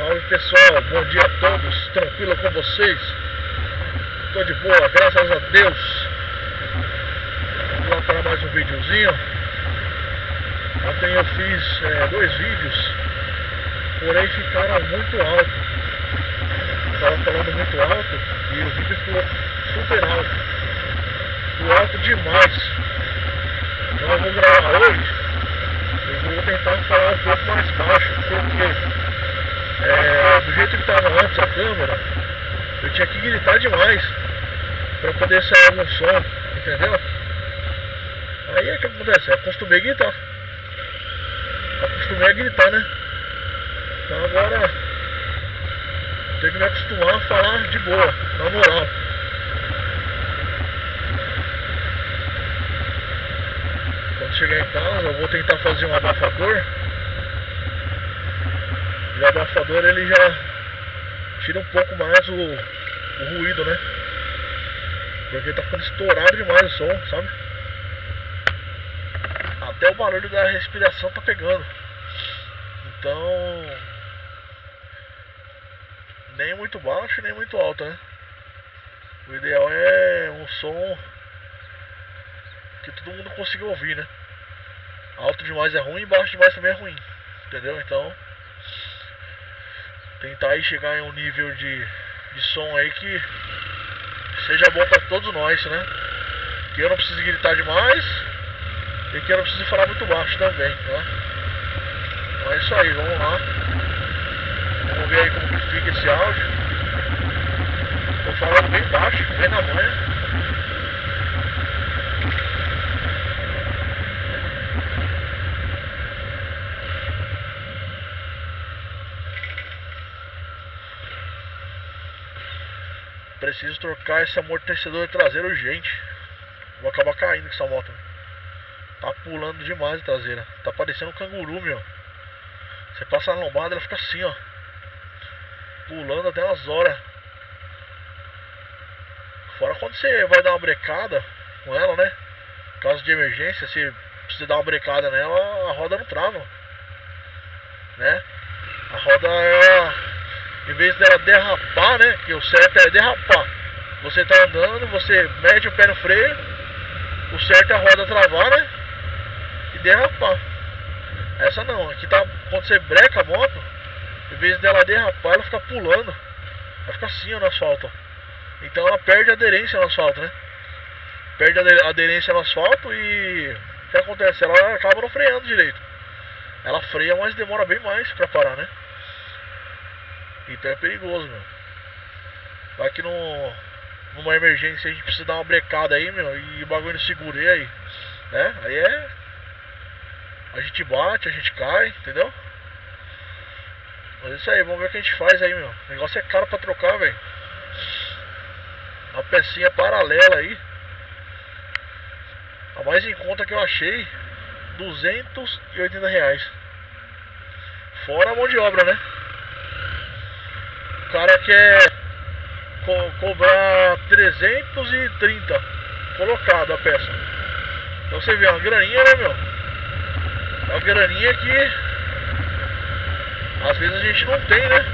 Salve pessoal, bom dia a todos, tranquilo com vocês? Tô de boa, graças a Deus. Vamos para mais um videozinho. Ontem eu fiz é, dois vídeos, porém ficaram muito alto. Estava falando muito alto e o vídeo ficou super alto. Ficou alto demais. Então eu vou gravar hoje. Eu vou tentar falar um pouco mais baixo, porque é, do jeito que estava antes a câmera, eu tinha que gritar demais para poder sair algum som, entendeu? Aí é que acontece, eu acostumei a gritar. Acostumei a gritar, né? Então agora tenho que me acostumar a falar de boa, na moral. Quando chegar em casa eu vou tentar fazer um abafador o abafador ele já tira um pouco mais o, o ruído, né? Porque tá ficando estourado demais o som, sabe? Até o barulho da respiração tá pegando. Então. Nem muito baixo, nem muito alto, né? O ideal é um som que todo mundo consiga ouvir, né? Alto demais é ruim, baixo demais também é ruim. Entendeu? Então tentar aí chegar em um nível de, de som aí que seja bom para todos nós, né? Que eu não precise gritar demais e que eu não precise falar muito baixo também, né? Então é isso aí, vamos lá. Vamos ver aí como que fica esse áudio. Tô falando bem baixo, bem na manhã. Preciso trocar esse amortecedor traseiro urgente. Vou acabar caindo com essa moto. Tá pulando demais a traseira. Tá parecendo um canguru, meu. Você passa na lombada, ela fica assim, ó. Pulando até umas horas. Fora quando você vai dar uma brecada com ela, né? Caso de emergência, se precisa dar uma brecada nela, a roda não trava. Né? A roda é em vez dela derrapar, né? Que o certo é derrapar. Você tá andando, você mete o pé no freio, o certo é a roda travar, né? E derrapar. Essa não, aqui tá. Quando você breca a moto, em vez dela derrapar, ela fica pulando. Ela fica assim ó, no asfalto. Então ela perde aderência no asfalto, né? Perde aderência no asfalto e o que acontece? Ela acaba não freando direito. Ela freia, mas demora bem mais para parar, né? Então é perigoso, meu. Vai que no, numa emergência a gente precisa dar uma brecada aí, meu, e o bagulho não segurei aí, né? Aí é. A gente bate, a gente cai, entendeu? Mas é isso aí, vamos ver o que a gente faz aí, meu. O negócio é caro pra trocar, velho. Uma pecinha paralela aí. A mais em conta que eu achei, 280 reais. Fora a mão de obra, né? Cara quer co cobrar 330 colocado a peça. Então você vê uma graninha, né, meu? Uma graninha que às vezes a gente não tem, né?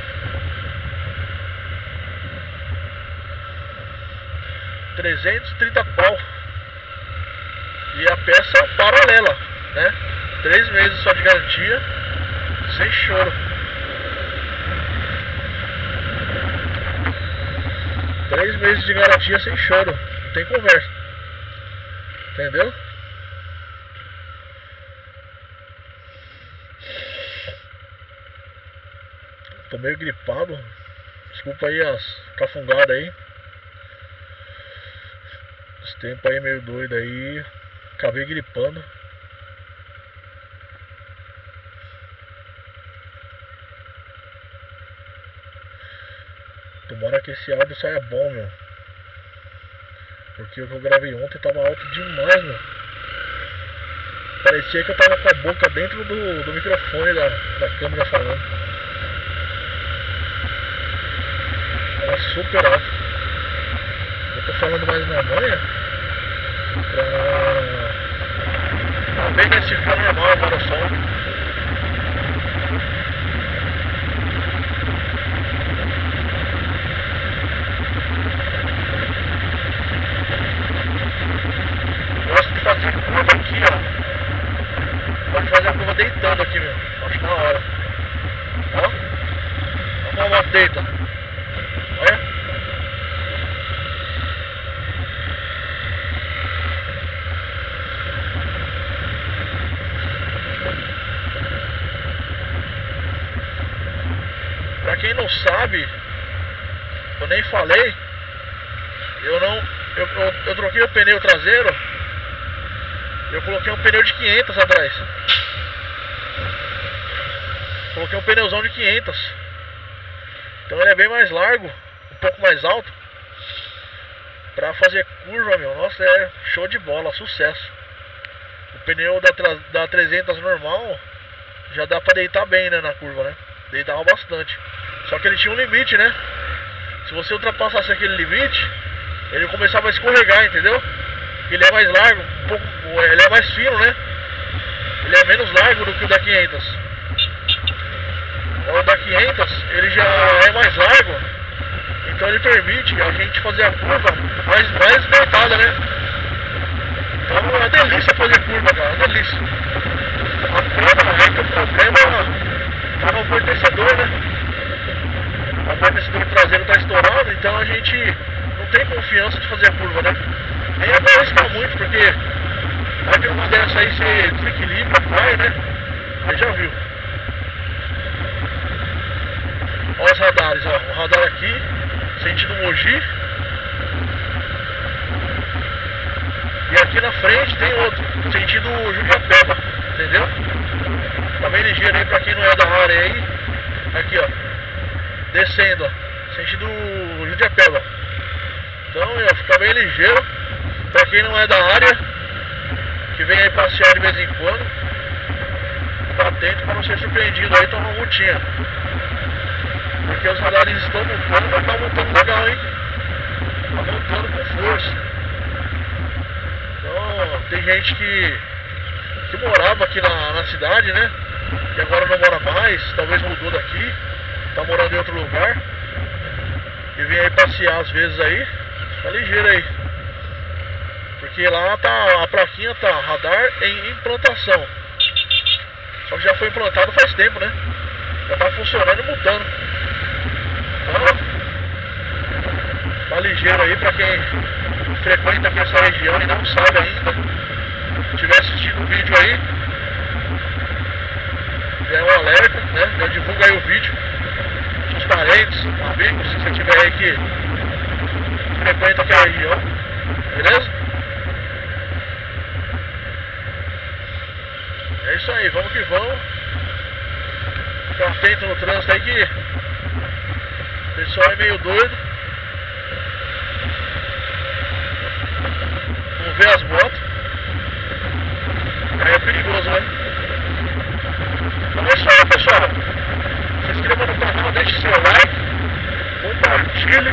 Trezentos trinta pau E a peça paralela, né? Três meses só de garantia Sem choro Três meses de garantia sem choro. Não tem conversa. Entendeu? Tô meio gripado. Desculpa aí as cafungadas aí. Esse tempo aí meio doido aí. Acabei gripando. Tomara que esse áudio saia bom, meu. Porque o que eu gravei ontem tava alto demais, meu. Parecia que eu tava com a boca dentro do, do microfone da, da câmera falando. Tava super alto. Eu tô falando mais na manha pra, pra ver se fica normal agora o som. Acho na hora. Ó. Olha como a moto deita. Olha. Pra quem não sabe, eu nem falei, eu não. Eu, eu, eu troquei o pneu traseiro. Eu coloquei um pneu de 500 atrás. Coloquei um pneuzão de 500. Então ele é bem mais largo, um pouco mais alto. Pra fazer curva, meu. Nossa, é show de bola, sucesso. O pneu da, da 300 normal já dá pra deitar bem, né, na curva, né? Deitava bastante. Só que ele tinha um limite, né? Se você ultrapassasse aquele limite, ele começava a escorregar, entendeu? Ele é mais largo, um pouco, ele é mais fino, né? Ele é menos largo do que o da 500. O da 500, ele já é mais largo, então ele permite a gente fazer a curva mais, mais deitada, né? Então é delícia fazer curva, cara, é delícia. A pena é que o problema tá no amortecedor, né? O amortecedor traseiro tá estourado, então a gente não tem confiança de fazer a curva, né? Nem é pra arriscar muito, porque vai que uma dessa aí você desequilibra, cai, né? Aí já viu. Olha os radares, ó. O radar aqui, sentido Mogi. E aqui na frente tem outro, sentido Judiapeba, entendeu? Tá bem ligeiro aí pra quem não é da área aí. Aqui, ó. Descendo, ó. Sentido Judiapeba. Então, ó, fica bem ligeiro. Pra quem não é da área, que vem aí passear de vez em quando, fica atento pra não ser surpreendido aí, toma uma multinha. Porque os radares estão montando, mas tá montando legal, hein? Tá montando com força. Então, tem gente que, que morava aqui na, na cidade, né? E agora não mora mais, talvez mudou daqui, tá morando em outro lugar. E vem aí passear às vezes aí. Fica ligeiro aí. Porque lá tá. A plaquinha tá radar em implantação. Só que já foi implantado faz tempo, né? Já tá funcionando e mutando. Tá ligeiro aí pra quem frequenta aqui essa região e não sabe ainda. Se tiver assistindo o vídeo aí, já é um alerta, né? Já divulga aí o vídeo. Seus parentes, amigos, se você tiver aí que frequenta aqui a região. Beleza? É isso aí, vamos que vamos. Ficar atento no trânsito aí que pessoal é meio doido. vamos ver as motos. Aí é perigoso, né? Então é isso aí, pessoal. Se inscreva no canal, deixe seu like, compartilhe.